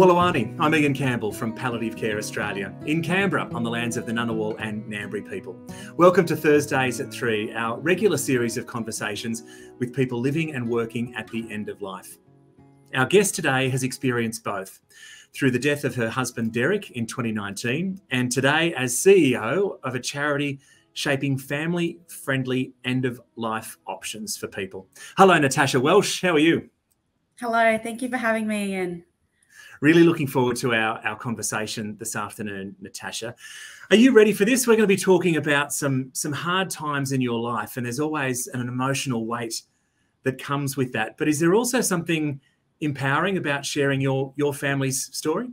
Wallawani, I'm Ian Campbell from Palliative Care Australia in Canberra on the lands of the Ngunnawal and Ngambri people. Welcome to Thursdays at 3, our regular series of conversations with people living and working at the end of life. Our guest today has experienced both through the death of her husband Derek in 2019 and today as CEO of a charity shaping family friendly end of life options for people. Hello, Natasha Welsh. How are you? Hello. Thank you for having me, Ian. Really looking forward to our, our conversation this afternoon, Natasha. Are you ready for this? We're going to be talking about some, some hard times in your life, and there's always an emotional weight that comes with that. But is there also something empowering about sharing your, your family's story?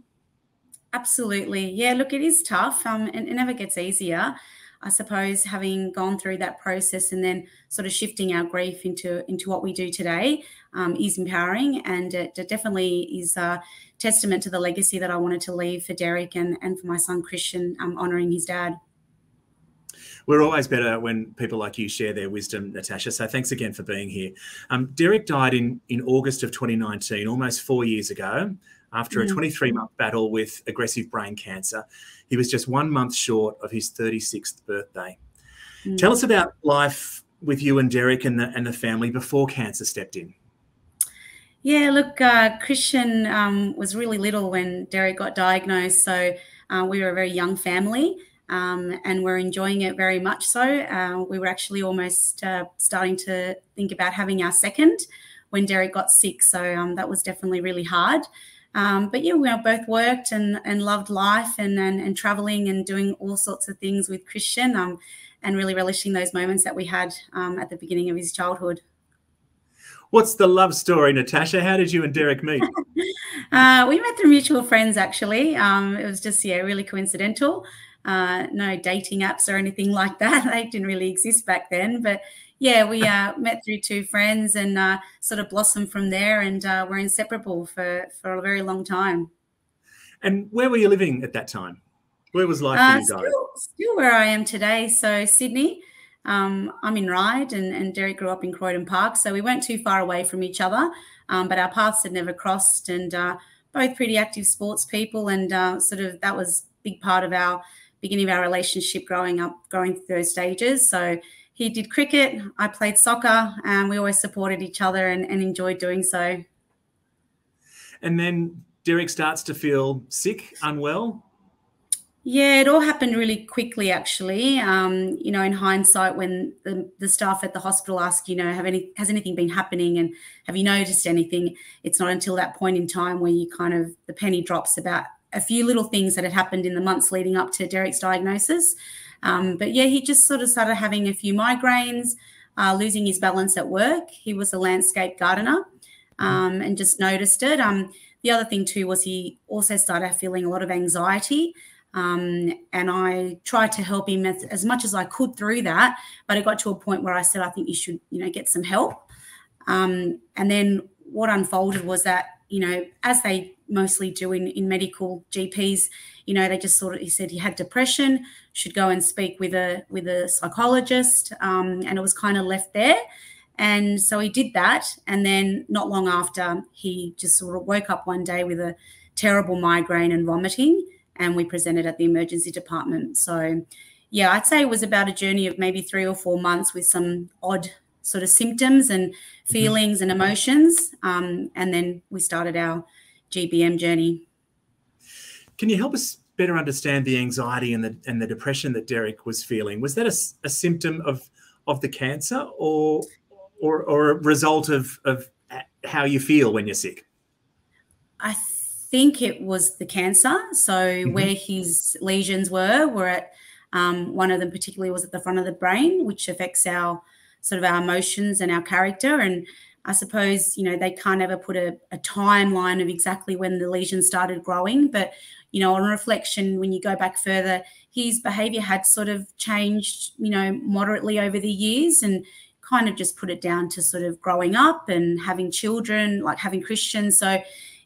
Absolutely. Yeah, look, it is tough um, and it never gets easier. I suppose having gone through that process and then sort of shifting our grief into into what we do today um, is empowering, and it, it definitely is a testament to the legacy that I wanted to leave for Derek and and for my son Christian, um, honouring his dad. We're always better when people like you share their wisdom, Natasha. So thanks again for being here. Um, Derek died in in August of 2019, almost four years ago after a 23 month battle with aggressive brain cancer. He was just one month short of his 36th birthday. Mm. Tell us about life with you and Derek and the, and the family before cancer stepped in. Yeah, look, uh, Christian um, was really little when Derek got diagnosed. So uh, we were a very young family. Um, and we're enjoying it very much so. Uh, we were actually almost uh, starting to think about having our second when Derek got sick. So um, that was definitely really hard. Um, but yeah, we both worked and, and loved life and, and, and traveling and doing all sorts of things with Christian um, and really relishing those moments that we had um, at the beginning of his childhood. What's the love story, Natasha? How did you and Derek meet? uh, we met through mutual friends, actually. Um, it was just, yeah, really coincidental. Uh, no dating apps or anything like that. They didn't really exist back then. But yeah, we uh, met through two friends and uh, sort of blossomed from there, and uh, we're inseparable for for a very long time. And where were you living at that time? Where was life for you guys? Still, still, where I am today. So Sydney. Um, I'm in Ryde, and, and Derek grew up in Croydon Park, so we weren't too far away from each other, um, but our paths had never crossed, and uh, both pretty active sports people, and uh, sort of that was a big part of our beginning of our relationship growing up, going through those stages. So he did cricket, I played soccer, and we always supported each other and, and enjoyed doing so. And then Derek starts to feel sick, unwell. Yeah, it all happened really quickly, actually. Um, you know, in hindsight, when the, the staff at the hospital ask, you know, have any has anything been happening, and have you noticed anything? It's not until that point in time where you kind of the penny drops about a few little things that had happened in the months leading up to Derek's diagnosis. Um, but yeah, he just sort of started having a few migraines, uh, losing his balance at work. He was a landscape gardener um, and just noticed it. Um, the other thing too was he also started feeling a lot of anxiety. Um, and I tried to help him as, as, much as I could through that. But it got to a point where I said, I think you should, you know, get some help. Um, and then what unfolded was that, you know, as they mostly do in, in medical GPs, you know, they just sort of he said he had depression, should go and speak with a with a psychologist, um, and it was kind of left there. And so he did that, and then not long after, he just sort of woke up one day with a terrible migraine and vomiting, and we presented at the emergency department. So, yeah, I'd say it was about a journey of maybe three or four months with some odd sort of symptoms and mm-hmm. feelings mm-hmm. and emotions, um, and then we started our GBM journey. Can you help us better understand the anxiety and the and the depression that Derek was feeling? Was that a, a symptom of of the cancer, or or or a result of of how you feel when you're sick? I think it was the cancer. So mm-hmm. where his lesions were were at um, one of them particularly was at the front of the brain, which affects our sort of our emotions and our character and I suppose, you know, they can't ever put a, a timeline of exactly when the lesion started growing. But, you know, on reflection, when you go back further, his behavior had sort of changed, you know, moderately over the years and kind of just put it down to sort of growing up and having children, like having Christians. So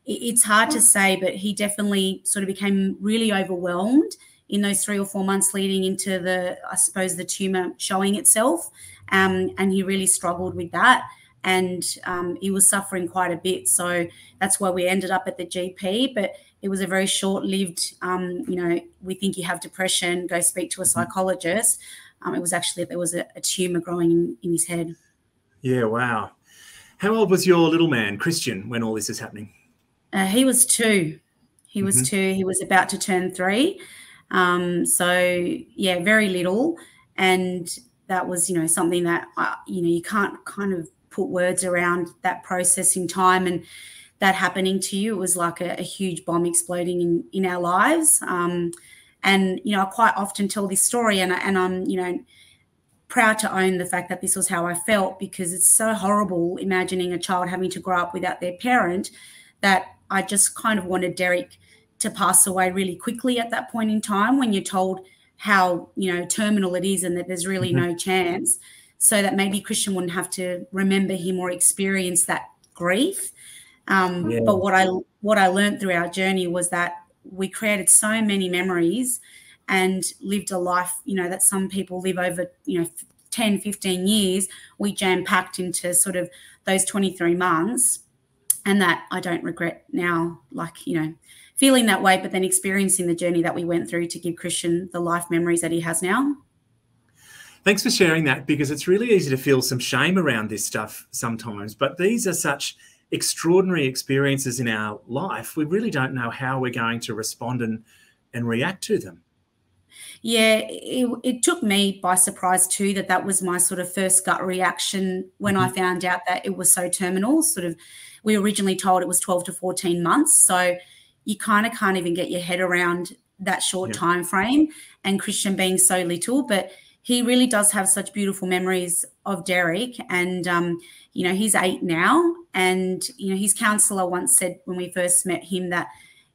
it's hard to say, but he definitely sort of became really overwhelmed in those three or four months leading into the, I suppose, the tumor showing itself. Um, and he really struggled with that. And um, he was suffering quite a bit. So that's why we ended up at the GP. But it was a very short-lived. Um, you know, we think you have depression. Go speak to a mm-hmm. psychologist. Um, it was actually there was a, a tumor growing in, in his head. Yeah. Wow. How old was your little man, Christian, when all this is happening? Uh, he was two. He was mm-hmm. two. He was about to turn three. Um, so yeah, very little, and that was you know something that uh, you know you can't kind of put words around that processing time and that happening to you. It was like a, a huge bomb exploding in in our lives. Um, and you know, I quite often tell this story, and and I'm you know proud to own the fact that this was how I felt because it's so horrible imagining a child having to grow up without their parent that I just kind of wanted Derek to pass away really quickly at that point in time when you're told how you know terminal it is and that there's really mm-hmm. no chance so that maybe Christian wouldn't have to remember him or experience that grief. Um, yeah. But what I what I learned through our journey was that we created so many memories and lived a life, you know, that some people live over, you know, 10, 15 years. We jam packed into sort of those 23 months. And that I don't regret now, like, you know, feeling that way, but then experiencing the journey that we went through to give Christian the life memories that he has now. Thanks for sharing that because it's really easy to feel some shame around this stuff sometimes. But these are such extraordinary experiences in our life. We really don't know how we're going to respond and, and react to them. Yeah, it, it took me by surprise too that that was my sort of first gut reaction when mm-hmm. I found out that it was so terminal. Sort of, we originally told it was 12 to 14 months. So you kind of can't even get your head around that short yeah. time frame and Christian being so little. But he really does have such beautiful memories of Derek. And, um, you know, he's eight now. And, you know, his counselor once said when we first met him that,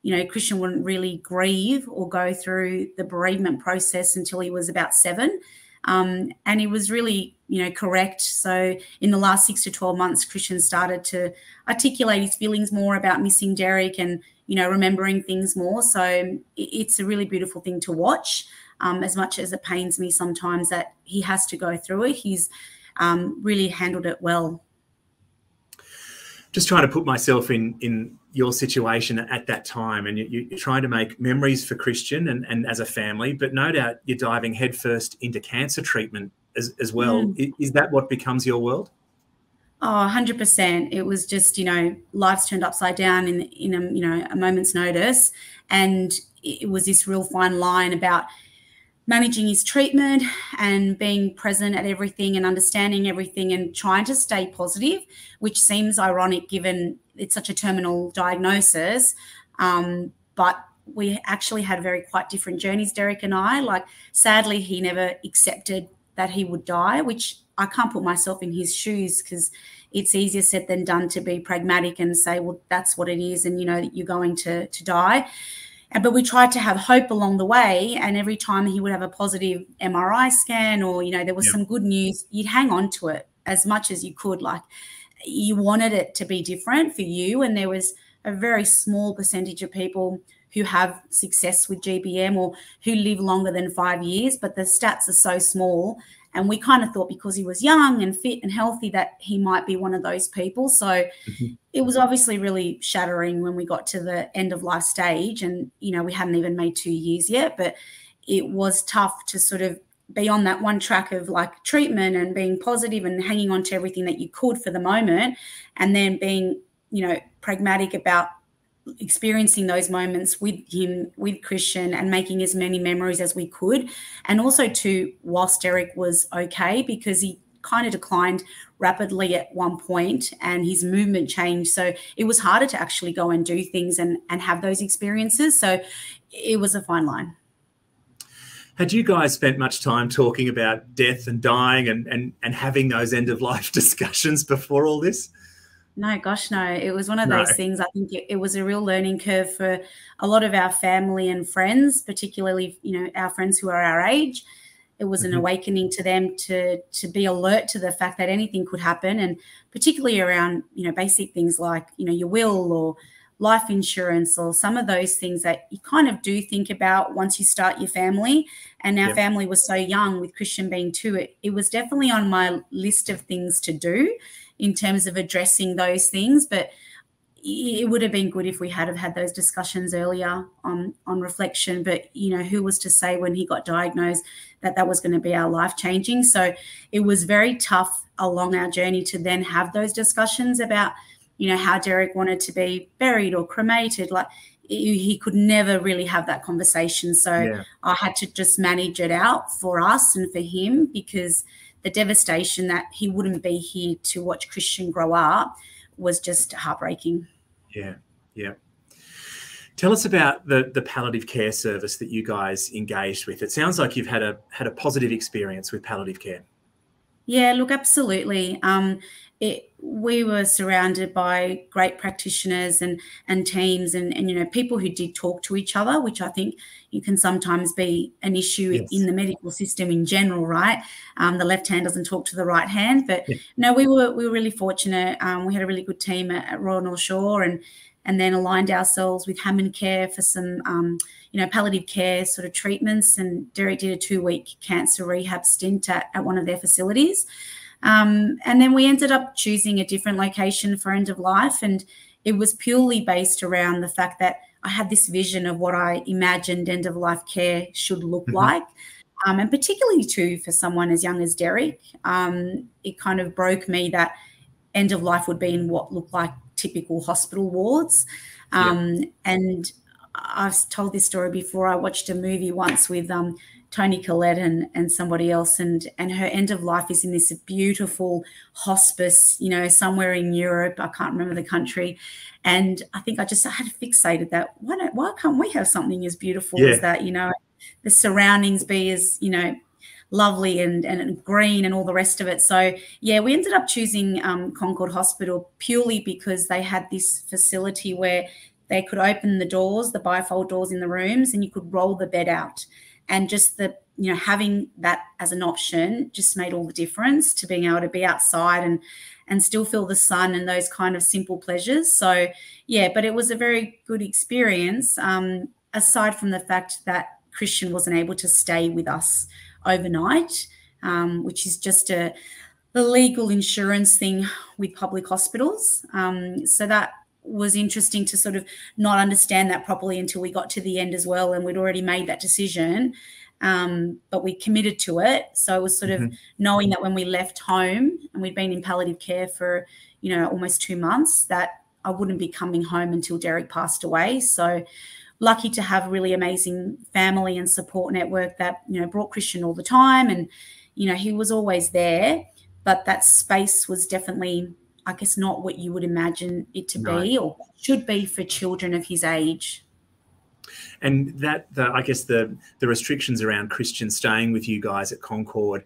you know, Christian wouldn't really grieve or go through the bereavement process until he was about seven. Um, and he was really, you know, correct. So in the last six to 12 months, Christian started to articulate his feelings more about missing Derek and, you know, remembering things more. So it's a really beautiful thing to watch um, as much as it pains me sometimes that he has to go through it, he's um, really handled it well. Just trying to put myself in in your situation at that time, and you, are trying to make memories for Christian and, and as a family, but no doubt you're diving headfirst into cancer treatment as, as well. Mm. Is that what becomes your world? Oh, 100%. It was just, you know, life's turned upside down in, in a, you know, a moment's notice. And it was this real fine line about managing his treatment and being present at everything and understanding everything and trying to stay positive, which seems ironic given it's such a terminal diagnosis. Um, but we actually had very quite different journeys, Derek and I. Like, sadly, he never accepted that he would die, which I can't put myself in his shoes because it's easier said than done to be pragmatic and say, well, that's what it is, and you know that you're going to to die. But we tried to have hope along the way and every time he would have a positive mri scan or you know there was some good news you'd hang on to it as much as you could. Like you wanted it to be different for you and there was a very small percentage of people who have success with GBM or who live longer than five years, but the stats are so small and we kind of thought because he was young and fit and healthy that he might be one of those people. So mm-hmm. it was obviously really shattering when we got to the end of life stage. And, you know, we hadn't even made two years yet, but it was tough to sort of be on that one track of like treatment and being positive and hanging on to everything that you could for the moment. And then being, you know, pragmatic about experiencing those moments with him, with Christian, and making as many memories as we could. And also, to whilst Derek was okay, because he kind of declined rapidly at one point and his movement changed. So it was harder to actually go and do things and, and have those experiences. So it was a fine line. Had you guys spent much time talking about death and dying and, and, and having those end of life discussions before all this? No, gosh, no. It was one of those no. things. I think it, it, was a real learning curve for a lot of our family and friends, particularly you know our friends who are our age. It was mm-hmm. an awakening to them to to be alert to the fact that anything could happen, and particularly around you know basic things like you know your will or life insurance or some of those things that you kind of do think about once you start your family. And our family was so young with Christian being two, it, it was definitely on my list of things to do in terms of addressing those things. But it would have been good if we had have had those discussions earlier on on reflection but you know who was to say when he got diagnosed that that was going to be our life changing so it was very tough along our journey to then have those discussions about you know how Derek wanted to be buried or cremated like he could never really have that conversation so yeah. I had to just manage it out for us and for him because the devastation that he wouldn't be here to watch Christian grow up was just heartbreaking. Yeah, yeah. Tell us about the the palliative care service that you guys engaged with. It sounds like you've had a had a positive experience with palliative care. Yeah, look, absolutely. Um, it, we were surrounded by great practitioners and and teams and, and you know people who did talk to each other which i think you can sometimes be an issue yes. in the medical system in general right um, the left hand doesn't talk to the right hand but yeah. no we were we were really fortunate um, we had a really good team at, at, royal north shore and and then aligned ourselves with hammond care for some um, you know palliative care sort of treatments and derek did a two week cancer rehab stint at, at one of their facilities um, and then we ended up choosing a different location for end of life. And it was purely based around the fact that I had this vision of what I imagined end of life care should look mm-hmm. like. Um, and particularly too for someone as young as Derek, um, it kind of broke me that end of life would be in what looked like typical hospital wards. Um, yeah. And I've told this story before. I watched a movie once with um, Toni Collette and, and somebody else, and and her end of life is in this beautiful hospice, you know, somewhere in Europe. I can't remember the country, and I think I just I had fixated that why don't why can't we have something as beautiful yeah. as that? You know, the surroundings be as you know lovely and, and green and all the rest of it. So yeah, we ended up choosing um, Concord Hospital purely because they had this facility where they could open the doors, the bifold doors in the rooms, and you could roll the bed out and just the you know having that as an option just made all the difference to being able to be outside and and still feel the sun and those kind of simple pleasures. So yeah but it was a very good experience um, aside from the fact that christian wasn't able to stay with us overnight um, which is just a the legal insurance thing with public hospitals. Um, so that was interesting to sort of not understand that properly until we got to the end as well and we'd already made that decision. Um, but we committed to it. So it was sort mm-hmm. of knowing that when we left home and we'd been in palliative care for you know almost two months that i wouldn't be coming home until derek passed away. So lucky to have really amazing family and support network that you know brought christian all the time and you know he was always there. But that space was definitely I guess not what you would imagine it to right. be or should be for children of his age. And that, the, I guess, the the restrictions around Christian staying with you guys at Concord,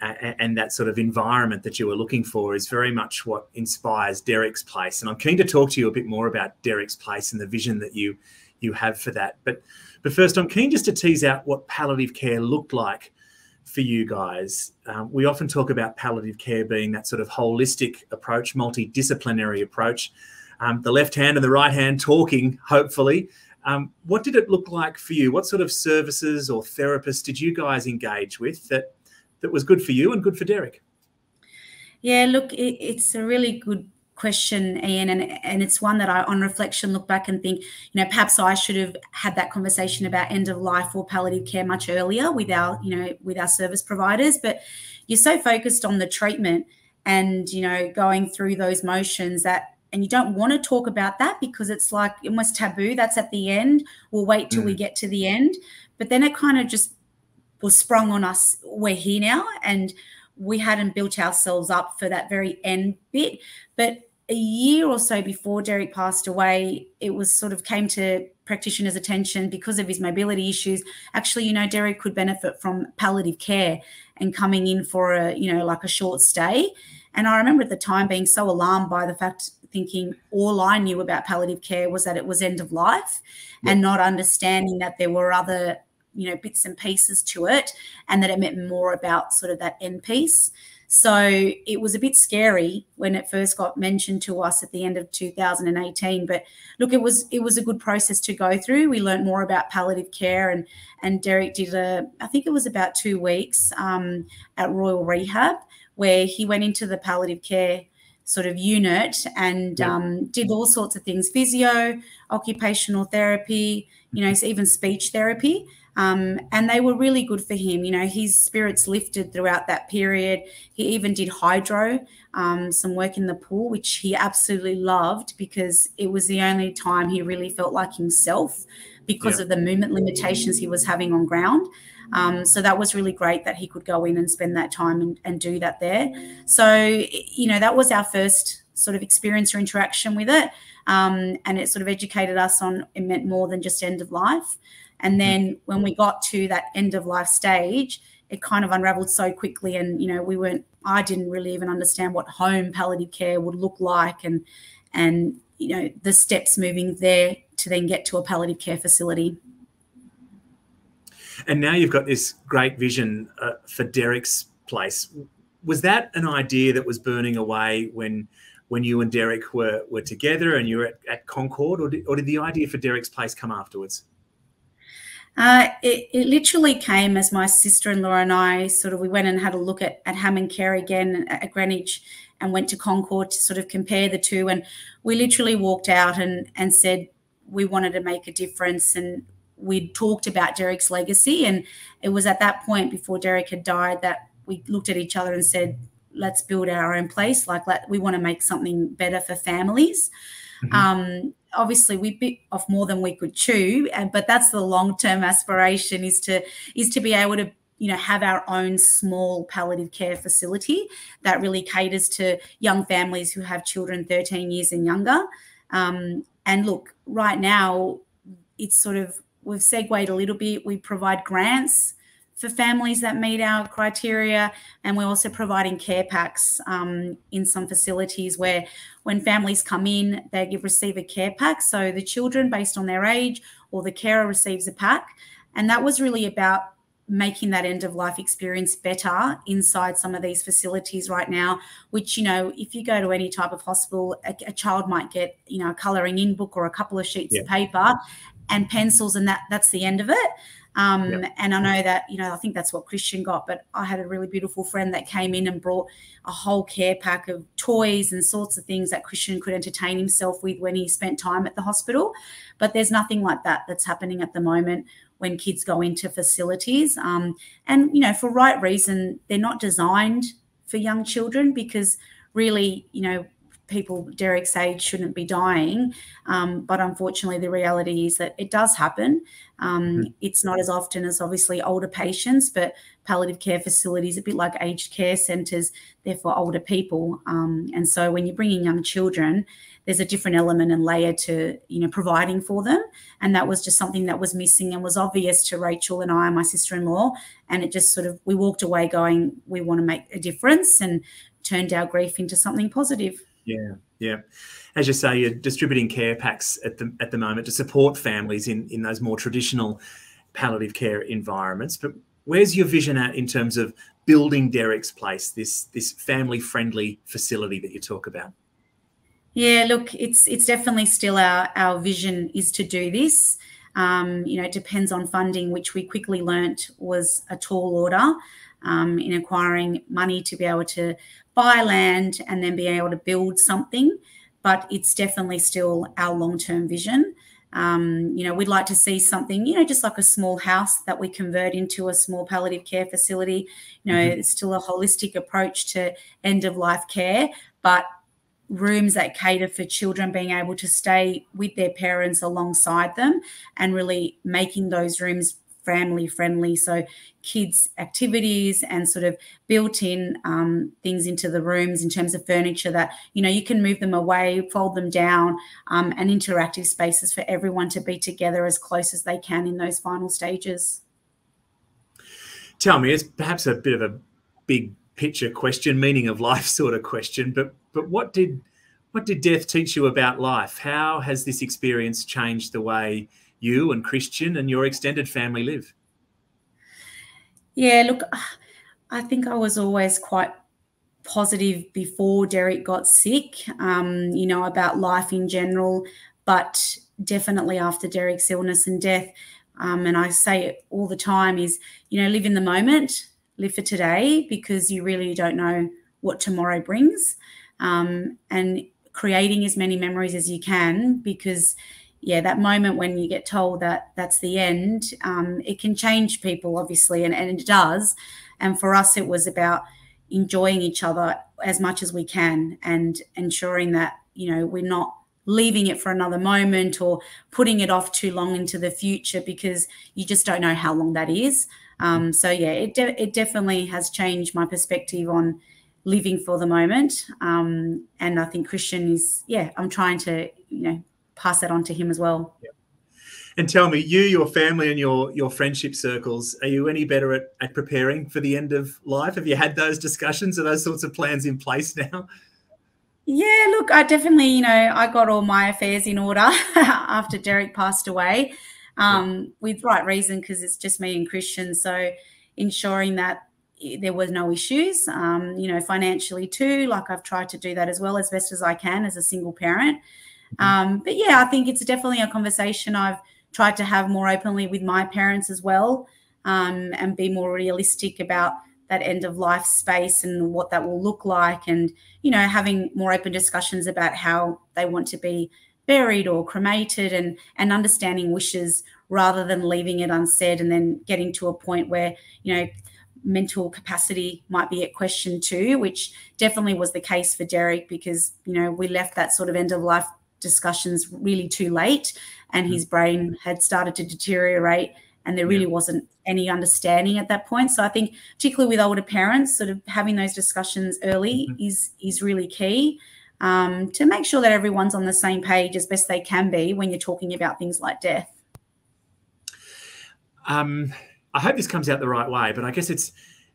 uh, and that sort of environment that you were looking for is very much what inspires Derek's place. And I'm keen to talk to you a bit more about Derek's place and the vision that you you have for that. But but first, I'm keen just to tease out what palliative care looked like for you guys. Um, we often talk about palliative care being that sort of holistic approach, multidisciplinary approach. Um, the left hand and the right hand talking, hopefully. Um, what did it look like for you? What sort of services or therapists did you guys engage with that that was good for you and good for Derek? Yeah, look, it, it's a really good question, Ian, and and it's one that I, on reflection, look back and think, you know, perhaps I should have had that conversation about end of life or palliative care much earlier with our, you know, with our service providers. But you're so focused on the treatment and you know going through those motions that and you don't want to talk about that because it's like almost taboo that's at the end we'll wait till mm. we get to the end but then it kind of just was sprung on us we're here now and we hadn't built ourselves up for that very end bit but a year or so before Derek passed away, it was sort of came to practitioners' attention because of his mobility issues. Actually, you know, Derek could benefit from palliative care and coming in for a, you know, like a short stay. And I remember at the time being so alarmed by the fact, thinking all I knew about palliative care was that it was end of life yep. and not understanding that there were other, you know, bits and pieces to it and that it meant more about sort of that end piece. So it was a bit scary when it first got mentioned to us at the end of 2018. But look, it was it was a good process to go through. We learned more about palliative care, and and Derek did a I think it was about two weeks um, at Royal Rehab where he went into the palliative care sort of unit and yeah. um, did all sorts of things physio occupational therapy you know even speech therapy um, and they were really good for him you know his spirits lifted throughout that period he even did hydro um, some work in the pool which he absolutely loved because it was the only time he really felt like himself because yeah. of the movement limitations he was having on ground um, so that was really great that he could go in and spend that time and, and do that there. So, you know, that was our first sort of experience or interaction with it. Um, and it sort of educated us on it meant more than just end of life. And then when we got to that end of life stage, it kind of unraveled so quickly. And, you know, we weren't, I didn't really even understand what home palliative care would look like and, and, you know, the steps moving there to then get to a palliative care facility. And now you've got this great vision uh, for Derek's place. Was that an idea that was burning away when when you and Derek were were together and you were at, at Concord, or did, or did the idea for Derek's place come afterwards? Uh, it, it, literally came as my sister-in-law and I sort of we went and had a look at, at Hammond Care again at Greenwich and went to Concord to sort of compare the two and we literally walked out and and said we wanted to make a difference and we'd talked about Derek's legacy. And it was at that point before Derek had died that we looked at each other and said, let's build our own place. Like, let, we want to make something better for families. Mm-hmm. Um, obviously, we bit off more than we could chew, and, but that's the long term aspiration is to is to be able to you know have our own small palliative care facility that really caters to young families who have children 13 years and younger um, and look right now it's sort of we've segued a little bit. We provide grants for families that meet our criteria, and we're also providing care packs um, in some facilities where, when families come in, they give, receive a care pack. So the children, based on their age, or the carer receives a pack, and that was really about making that end of life experience better inside some of these facilities right now which you know if you go to any type of hospital a, a child might get you know a coloring in book or a couple of sheets yeah. of paper and pencils, and that that's the end of it. Um, yep. And I know that, you know, I think that's what Christian got, but I had a really beautiful friend that came in and brought a whole care pack of toys and sorts of things that Christian could entertain himself with when he spent time at the hospital. But there's nothing like that that's happening at the moment when kids go into facilities. Um, and, you know, for right reason, they're not designed for young children because really, you know, people Derek's age shouldn't be dying. Um, but unfortunately, the reality is that it does happen. Um, mm-hmm. It's not as often as obviously older patients, but palliative care facilities, a bit like aged care centres, they're for older people. Um, and so when you're bringing young children, there's a different element and layer to you know providing for them and that was just something that was missing and was obvious to rachel and i and my sister-in-law and it just sort of we walked away going we want to make a difference and turned our grief into something positive yeah, yeah. As you say, you're distributing care packs at the at the moment to support families in in those more traditional palliative care environments. But where's your vision at in terms of building Derek's Place, this this family friendly facility that you talk about? Yeah, look, it's it's definitely still our our vision is to do this. Um, you know, it depends on funding, which we quickly learnt was a tall order um, in acquiring money to be able to buy land and then be able to build something. But it's definitely still our long term vision. Um, you know, we'd like to see something, you know, just like a small house that we convert into a small palliative care facility. You know, mm-hmm. it's still a holistic approach to end of life care, but rooms that cater for children being able to stay with their parents alongside them and really making those rooms family friendly. So kids activities and sort of built in um, things into the rooms in terms of furniture that you know you can move them away fold them down um, and interactive spaces for everyone to be together as close as they can in those final stages tell me it's perhaps a bit of a big picture question meaning of life sort of question but but what did what did death teach you about life how has this experience changed the way you and christian and your extended family live yeah, look, I think I was always quite positive before Derek got sick, um, you know, about life in general, but definitely after Derek's illness and death. Um, and I say it all the time is, you know, live in the moment, live for today, because you really don't know what tomorrow brings. Um, and creating as many memories as you can, because yeah, that moment when you get told that that's the end, um, it can change people, obviously, and, and it does. And for us, it was about enjoying each other as much as we can and ensuring that, you know, we're not leaving it for another moment or putting it off too long into the future because you just don't know how long that is. Um, so, yeah, it, de- it definitely has changed my perspective on living for the moment. Um, and I think Christian is, yeah, I'm trying to, you know, pass that on to him as well. Yeah. And tell me, you, your family, and your your friendship circles, are you any better at, at preparing for the end of life? Have you had those discussions? Are those sorts of plans in place now? Yeah, look, I definitely, you know, I got all my affairs in order after Derek passed away, um, yeah. with right reason because it's just me and Christian. So ensuring that there was no issues, um, you know, financially too. Like I've tried to do that as well as best as I can as a single parent. Mm-hmm. Um, but yeah, I think it's definitely a conversation I've tried to have more openly with my parents as well um, and be more realistic about that end of life space and what that will look like and you know having more open discussions about how they want to be buried or cremated and and understanding wishes rather than leaving it unsaid and then getting to a point where you know mental capacity might be at question too which definitely was the case for Derek because you know we left that sort of end of life discussions really too late and his mm. brain had started to deteriorate and there really yeah. wasn't any understanding at that point so i think particularly with older parents sort of having those discussions early mm-hmm. is is really key um, to make sure that everyone's on the same page as best they can be when you're talking about things like death um, i hope this comes out the right way but i guess it's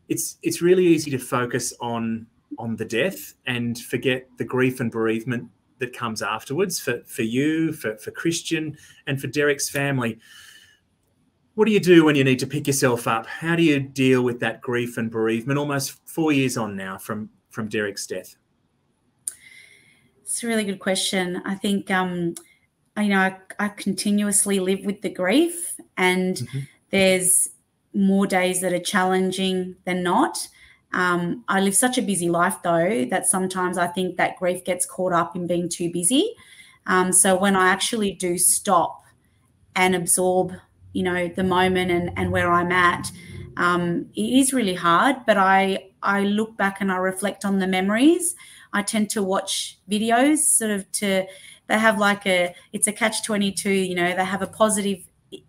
it's it's really easy to focus on on the death and forget the grief and bereavement that comes afterwards for, for you, for, for Christian, and for Derek's family. What do you do when you need to pick yourself up? How do you deal with that grief and bereavement almost four years on now from, from Derek's death? It's a really good question. I think, um, you know, I, I continuously live with the grief, and mm-hmm. there's more days that are challenging than not. Um, I live such a busy life, though, that sometimes I think that grief gets caught up in being too busy. Um, so when I actually do stop and absorb, you know, the moment and, and where I'm at, um, it is really hard. But I I look back and I reflect on the memories. I tend to watch videos, sort of to they have like a it's a catch twenty two. You know, they have a positive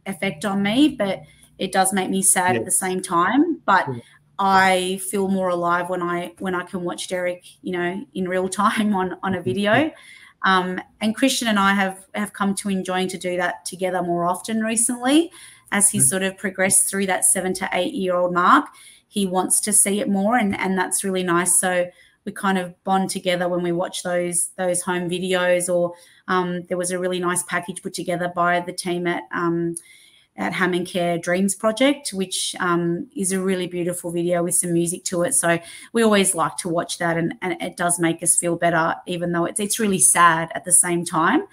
effect on me, but it does make me sad yes. at the same time. But yeah. I feel more alive when I when I can watch Derek, you know, in real time on on a video. Um, and Christian and I have have come to enjoying to do that together more often recently, as he's mm-hmm. sort of progressed through that seven to eight year old mark. He wants to see it more, and and that's really nice. So we kind of bond together when we watch those those home videos. Or um, there was a really nice package put together by the team at. Um, at Hammond Care Dreams Project, which um, is a really beautiful video with some music to it. So we always like to watch that, and, and it does make us feel better, even though it's it's really sad at the same time.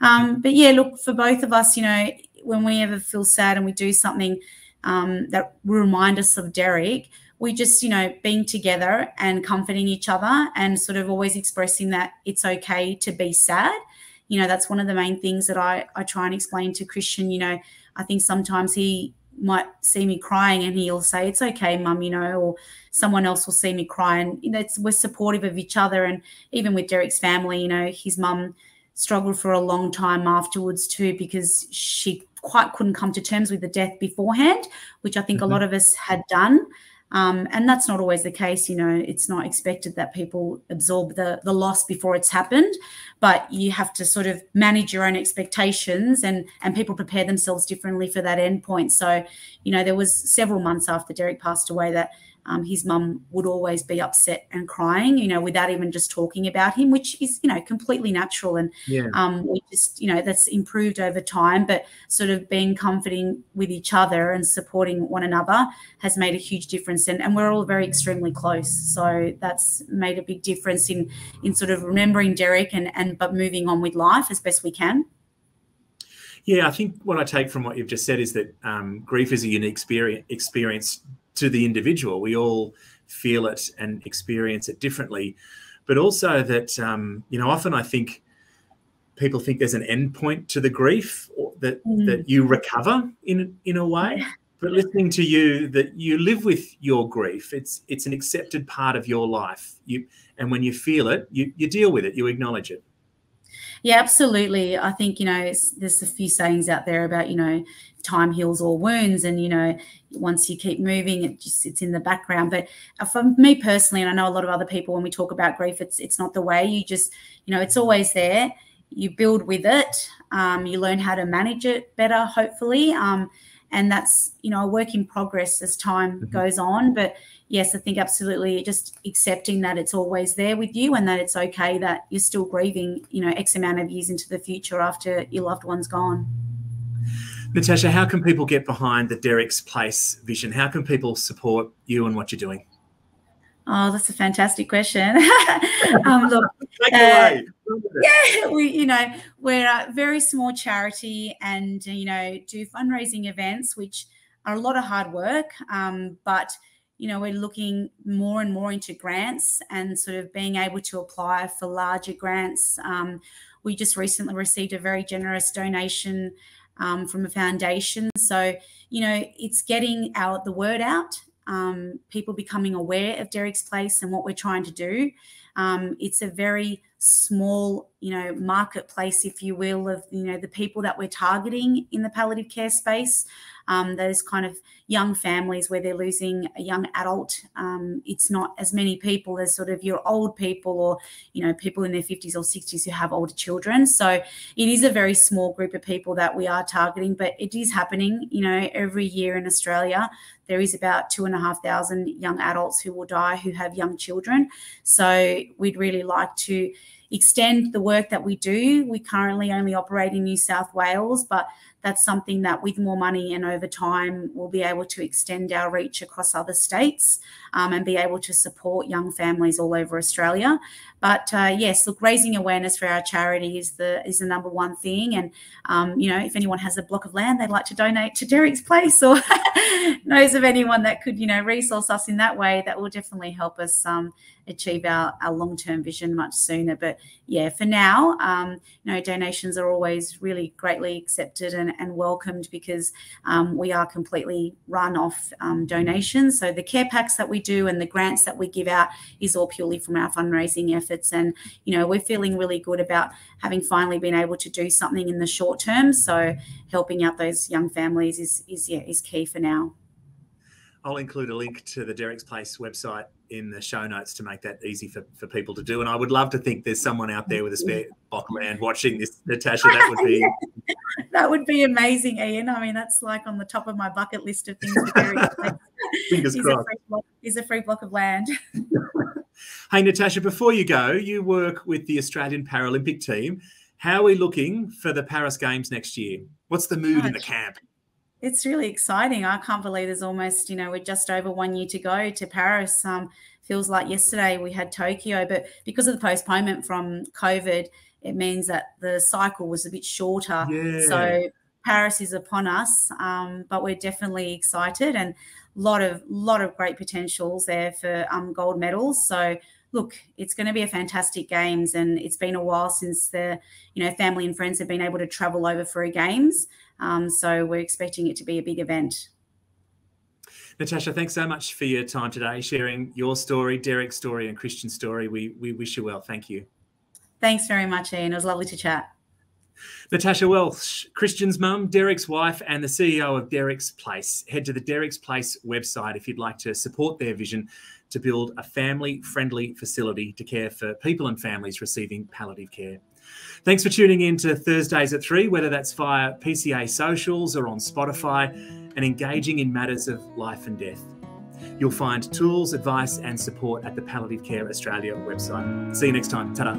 Um, but yeah, look for both of us, you know, when we ever feel sad and we do something um, that will remind us of Derek, we just you know being together and comforting each other and sort of always expressing that it's okay to be sad. You know, that's one of the main things that I I try and explain to Christian. You know I think sometimes he might see me crying and he'll say, It's okay, mum, you know, or someone else will see me cry. And, you know, we're supportive of each other. And even with Derek's family, you know, his mum struggled for a long time afterwards too because she quite couldn't come to terms with the death beforehand, which I think mm-hmm. a lot of us had done. Um, and that's not always the case. You know, it's not expected that people absorb the the loss before it's happened, but you have to sort of manage your own expectations, and and people prepare themselves differently for that end point. So, you know, there was several months after Derek passed away that um, his mum would always be upset and crying, you know, without even just talking about him, which is, you know, completely natural. And yeah. um, we just, you know, that's improved over time, but sort of being comforting with each other and supporting one another has made a huge difference. And, and we're all very extremely close. So that's made a big difference in, in sort of remembering Derek and, and but moving on with life as best we can. Yeah, I think what I take from what you've just said is that um, grief is a unique experience to the individual. We all feel it and experience it differently, but also that um, you know often I think people think there's an end point to the grief that mm. that you recover in in a way. But listening to you, that you live with your grief. It's it's an accepted part of your life. You and when you feel it, you you deal with it. You acknowledge it. Yeah, absolutely. I think you know there's a few sayings out there about you know time heals all wounds and you know once you keep moving it just sits in the background. But uh, for me personally and i know a lot of other people when we talk about grief it's it's not the way. You just you know it's always there. You build with it. Um, you learn how to manage it better hopefully. Um, and that's you know a work in progress as time mm-hmm. goes on but yes i think absolutely just accepting that it's always there with you and that it's okay that you're still grieving you know x amount of years into the future after your loved one's gone Natasha, how can people get behind the Derek's Place vision? How can people support you and what you're doing? Oh, that's a fantastic question. um, look, uh, yeah, we, you know, we're a very small charity, and you know, do fundraising events, which are a lot of hard work. Um, but you know, we're looking more and more into grants and sort of being able to apply for larger grants. Um, we just recently received a very generous donation um, from a foundation. So, you know, it's getting our the word out, um, people becoming aware of Derek's Place and what we're trying to do. Um, it's a very small, you know, marketplace, if you will, of you know the people that we're targeting in the palliative care space. Um, those kind of young families where they're losing a young adult. Um, it's not as many people as sort of your old people or you know people in their 50s or 60s who have older children. So it is a very small group of people that we are targeting, but it is happening. You know, every year in Australia, there is about two and a half thousand young adults who will die who have young children. So we'd really like to extend the work that we do. We currently only operate in New South Wales, but that's something that with more money and over time we'll be able to extend our reach across other states um, and be able to support young families all over Australia. But uh, yes, look, raising awareness for our charity is the is the number one thing. And um, you know, if anyone has a block of land they'd like to donate to Derek's place or knows of anyone that could you know resource us in that way, that will definitely help us um, achieve our, our long term vision much sooner. But yeah, for now, um, you know, donations are always really greatly accepted and, and welcomed because um, we are completely run off um, donations. So the care packs that we do and the grants that we give out is all purely from our fundraising efforts. And, you know, we're feeling really good about having finally been able to do something in the short term. So helping out those young families is, is yeah, is key for now. I'll include a link to the Derek's Place website in the show notes to make that easy for, for people to do. And I would love to think there's someone out there with a spare land watching this, Natasha. That would be that would be amazing, Ian. I mean, that's like on the top of my bucket list of things. Fingers is crossed. A block, is a free block of land. hey, Natasha, before you go, you work with the Australian Paralympic team. How are we looking for the Paris Games next year? What's the mood in the camp? it's really exciting. I can't believe there's almost, you know, we're just over one year to go to Paris. Um, feels like yesterday we had Tokyo, but because of the postponement from COVID, it means that the cycle was a bit shorter. Yeah. So Paris is upon us, um, but we're definitely excited and lot of lot of great potentials there for um, gold medals. So look, it's going to be a fantastic games, and it's been a while since the you know family and friends have been able to travel over for a games. Um, so we're expecting it to be a big event. Natasha, thanks so much for your time today, sharing your story, Derek's story, and Christian's story. We we wish you well. Thank you. Thanks very much, Ian. It was lovely to chat. Natasha Welsh, Christian's mum, Derek's wife, and the CEO of Derek's Place. Head to the Derek's Place website if you'd like to support their vision to build a family friendly facility to care for people and families receiving palliative care. Thanks for tuning in to Thursdays at 3, whether that's via PCA socials or on Spotify, and engaging in matters of life and death. You'll find tools, advice, and support at the Palliative Care Australia website. See you next time. Ta